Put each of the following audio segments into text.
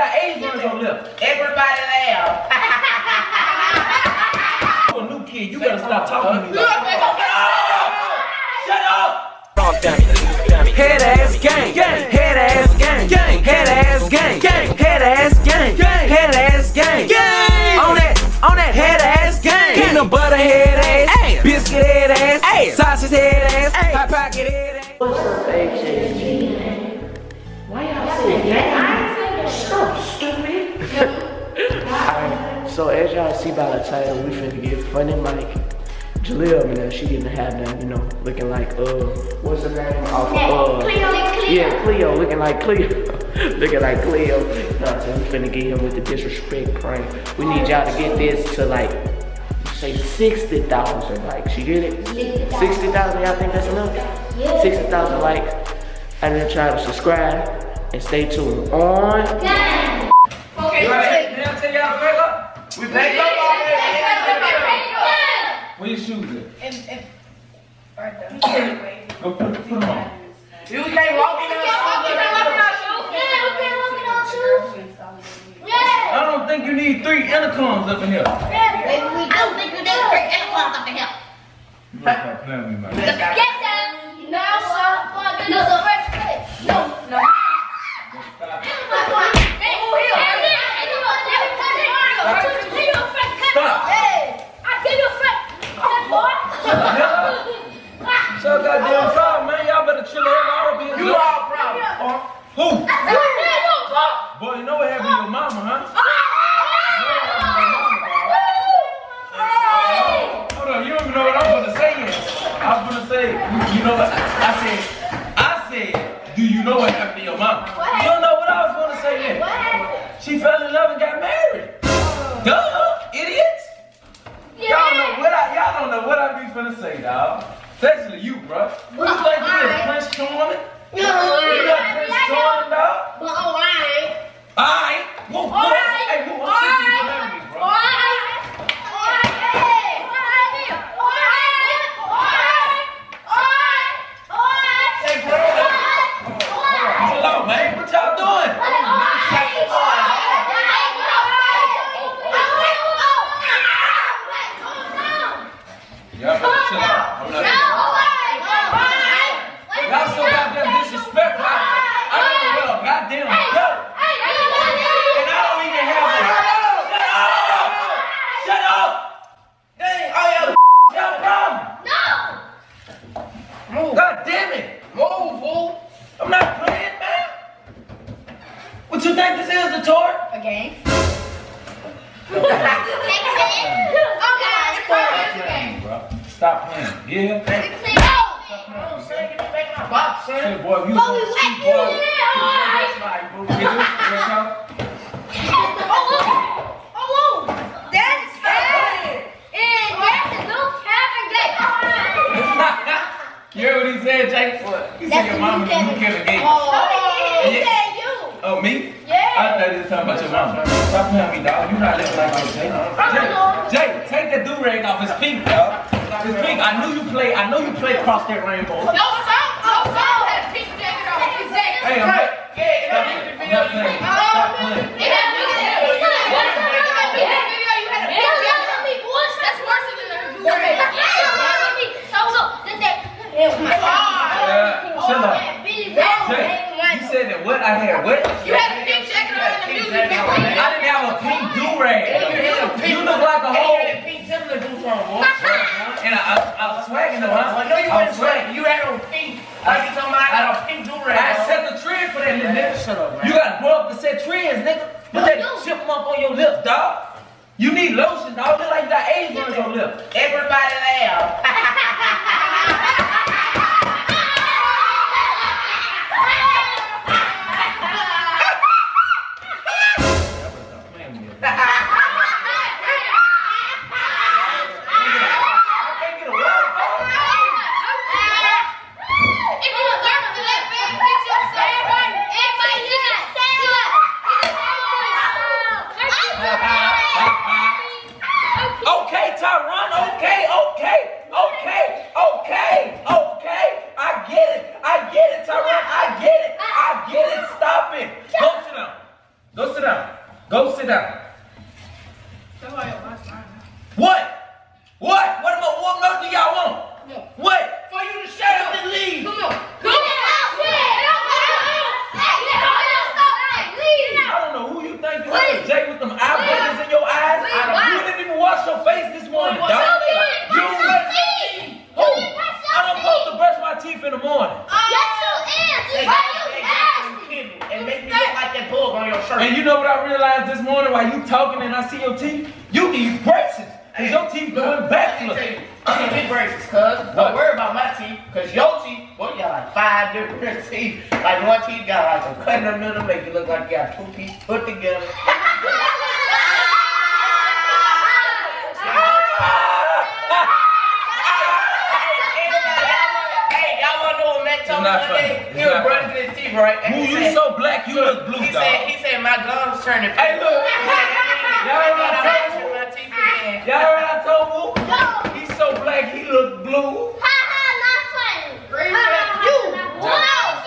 got AIDS on your lip. Everybody laugh. You a new kid. You better stop talking to me. You like a big that. Shut up. Head ass gang, gang, head ass gang, gang, head ass gang, gang, head ass gang, gang, head ass gang, gang. On that, on that head ass gang. Peanut butter head ass, biscuit head ass, sausage head ass, hot pocket head ass. Why y'all say gang? So. So as y'all see by the title, we finna get funny Mike. Jaleel, you know, she getting to have them, you know, looking like uh, what's her name? Off of, uh, yeah, Cleo, looking like Cleo, looking like Cleo. What I'm? We finna get him with the disrespect prank. We need y'all to get this to like, say sixty thousand likes. You get it? Sixty thousand. Y'all think that's enough? Sixty thousand likes, and then try to subscribe and stay tuned on. Okay, You ready? Tell y'all to break up? we paid up already. Where your shoes at? And, and, right there. Go put, put them on. You can't walk in there. I don't think you need three intercoms up in here. I don't think You better stop playing with me, man. So goddamn problem, man. Y'all better chill out. I'll be in You all problem. Who? Boy, you know what happened to your mama, huh? Hold on, you don't even know what I'm gonna say yet. I was gonna say, you, you know what? I said, I said, do you know what happened to your mama? You don't know what I was gonna say yet. She fell in love and got married. Duh, idiots. Y'all know what I, y'all don't know what I be finna say, dog. Especially you, bro. Who you think you is, Prince Charming? You got Prince Charming, dog? Alright. Whoa, whoa. Hey, whoa, I'm sick of you playing with me, bro. Hey, bro. Hold on, man. What y'all doing? Y'all better chill out. I'm not Y'all so goddamn disrespectful. I, I don't know where a goddamn go. And I don't even have a. Shut up! Shut up! Dang, all y'all y'all problem. God damn it! Move, fool! I'm not playing, man. What you think this is, the tour? A game? Bro, stop playing. Yeah. Box, son. Say, boy, you. But we whack you, yeah, That's right, bro. Get it? Yes, y'all? You heard what he said, Jake? What? He said your mama is new Kevin Gates. Oh, me? Yeah. I thought you was talking about your mama. Stop playing me, dog. You not living like that, Jay. Jay, take the do-rag off. It's pink, dog. It's pink. I knew you play. I know you play across that rainbow. Hey, I'm not. I'm not playing. Stop playing. Uh, chill out. Jay, you said that what I had? What? You had a pink jacket on and the music been playing. I didn't have a pink do-rag. You look like a whole. Pink Timberland do something, boy. And I, I, I was swagging though, huh? I know you I wasn't swagging. You had on pink. Like you talking about I had a pink do-rag. I set the trend for that little nigga. Shut up, man. You gotta grow up to set trends, nigga. Put that chipmunk on your lips, dog. You need lotion, dog. Look like you got AIDS on your lips. Everybody laugh. I can't get a word. Okay, Tyron. Okay, okay, okay. Go sit down. Go sit down. Somebody on my side. What? What? What am I, what more do y'all want? What? For you to shut up and leave. Come on. Come I don't know who you think you are, Jay, with them eye buttons in your eyes. Leave. I don't, you didn't even wash your face this morning, Wash dog. your face. You don't brush your teeth. Who? I'm supposed to brush my teeth in the morning. And make me look like that bug on your shirt. And you know what I realized this morning while you talking and I see your teeth? You need braces. Cause your teeth going backflip. I need big braces, cuz. Don't worry about my teeth, cause your teeth, well, you got like five different teeth. Like one teeth got like a cut in the middle, make you look like you got two teeth put together. Hey, y'all wanna know what Matt told me It's not one. He was brushing his teeth, right? And Who you said- so black, you look blue, He dog. said, he said my gums turning Hey, look. Y'all heard what I told Brushing you? my teeth again. Y'all heard what I told Woo? He's so black, he look blue.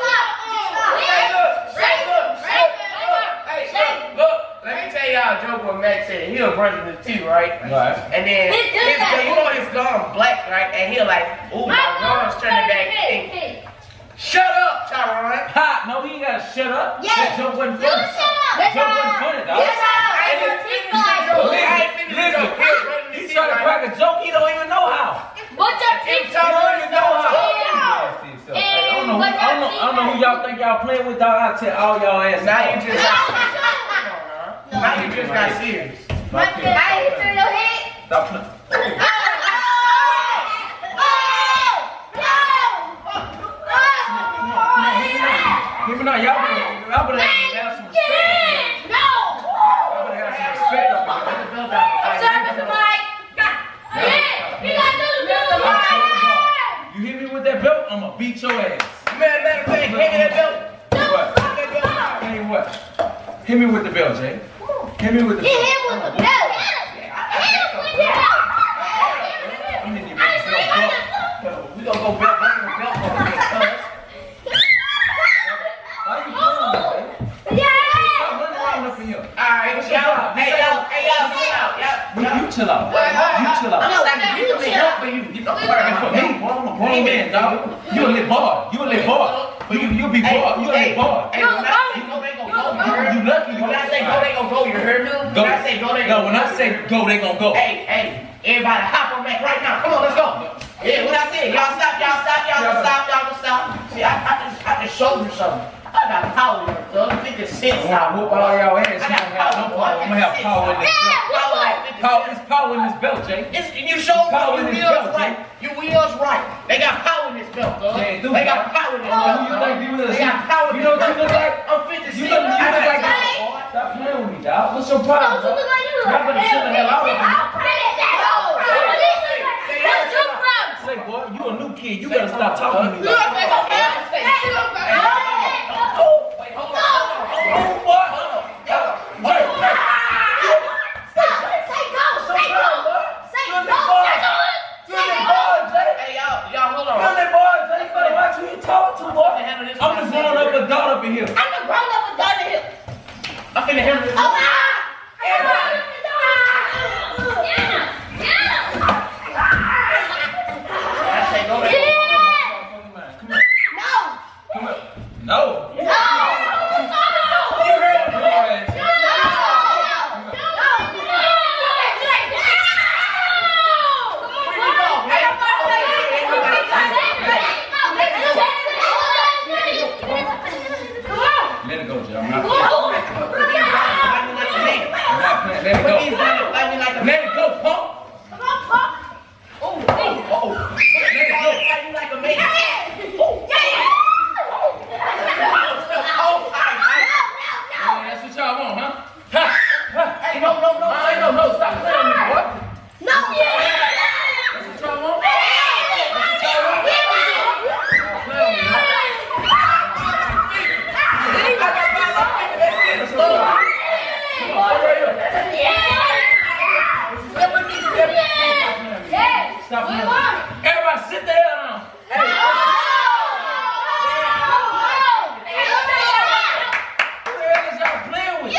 Hey, look. Hey, look, look, look, hey, look, look. Let me tell y'all a joke what Max said. He was brushing his teeth, right? Right. And then His his, you know his gums black, right? And he like, ooh, my gums turning back pink. Shut up, Tyron. Ha! No, he ain't gotta shut up. Yes. That joke wasn't You funny. shut up. That joke wasn't funny, dog. Yes, I ain't your even teeth finished the joke. like I ain't finished the Listen, joke. He was brushing his he's trying to crack a joke, he don't even know how. But your If teeth He don't even know how. I don't know, who- I don't know, I don't know who y'all think y'all playing with, dog. I'll tell all y'all ass. Now you just got No. Now you just got serious. My Now kid. you turn your head. Stop playing. Give me now, y'all better, y'all better have some respect. Y'all better have some respect up here. You hit me with that belt, I'ma beat your ass. Man, matter of fact, hand me that belt. What? That belt. What? Hit me with the belt, Jay. Hit me with the belt. I'm gonna hit you with the belt. We gonna go belt belt belt belt for this, Why you with me, Jay? Stop running around up in here. Alright, y'all, hey y'all, hey y'all, chill out. You, you chill out. You chill I'm out. not like you can help for you. Get the fuck And for out me, I'm man, dog. You a little boy. You a little boy. You, you be boy. You a little boy. Hey, when I say go, they gon' go. You heard? You lucky. You When I say go, they gon' go. You heard? Go. When I say go, they No, gon' when I say go, they gonna go. Hey, hey, everybody hop on back right now. Come on, let's go. Yeah, what I said. Y'all stop, y'all stop, y'all stop, y'all stop. See, I, I just, I just showed you something. I got power, dog. 50 cents. When I whoop all y'all ass, you I got no power. I'm gonna have power in this belt. Power like 50 Power, cents. it's power in this belt, Jay. It's, you showed me you belt, right. You wheels right. They got power in this belt, dog. Yeah, do they dog. got power in this Oh, belt. who you dog. think you is? They got power in You know this what you belt. look like? I'm 50 cents. You look, you I look like power. Stop playing with me, dog. What's your problem? dog? Y'all better chill the hell out of me. Say, boy, you a new kid. You better stop talking to me like that. Wait, hold on, hold on. Oh, boy. Hey, hey. You a little boy, Jay. Hey, y'all, y'all, hold You a on. little boy, Jay. You better watch who you talk to, boy. Handle this I'm the grown up adult up in here. I'm finna handle this. I say go there. Come here. Come here. No. You heard me, boy. Let it go, Jay. I'm not playing. I'm not playing. Let it go. Punk. Yeah, that's what y'all want, huh? Ha! Ha! Hey, no, no, no, Hey, no, no, stop playing with me, boy. That's what y'all want? That's what y'all want? Stop playing with me, huh? That's what y'all want. Come on, stay right here. Stop playing with me. Everybody sit the hell down. Hey, who the hell is y'all playing with?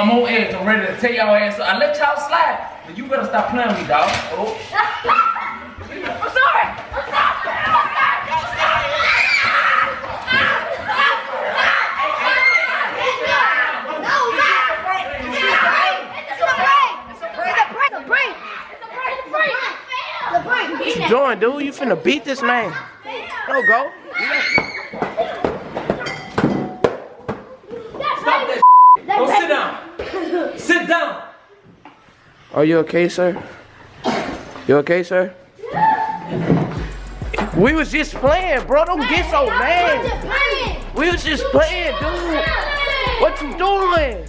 I'm on edge. I'm ready to take y'all ass. I let y'all slide, but you better stop playing with me, dog. Oh. I'm sorry. I'm sorry. What you doing, dude? You finna beat this man. No, go. Are you okay, sir? You okay, sir? We was just playing, bro. Don't get so mad. We was just playing, dude. What you doing?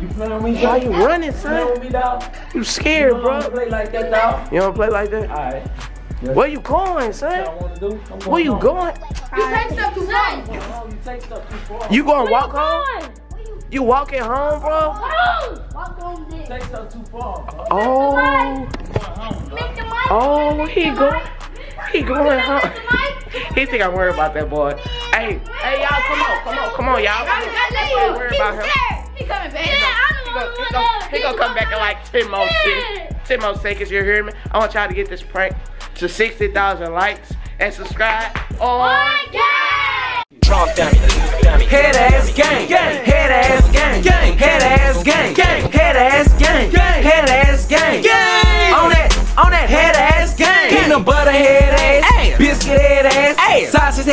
You playing with me, Why dog? you running, Playing son? me. You scared, You don't bro. play like that, dog. You don't play like that? Alright. Where you going, What son? y'all wanna do? I'm Where you home. going? You take stuff too far. You gonna walk home? You walking home, bro? take stuff too far, bro. Oh, Going home, dog. oh, he going, he going home. He think I'm worried about that boy. Hey, hey, y'all, come on, come on, come on, y'all. Don't worry about him. He coming back. He gonna, he gonna, he gonna come back in like 10 more seconds. 10 more seconds, you hear me? I want y'all to get this prank to 60,000 likes and subscribe. Oh, Trump dummy, head ass gang, head ass gang, head ass gang, head ass gang, head ass gang, gang. On that, on that. Head ass gang, peanut butter head ass, biscuit head ass, sausage head.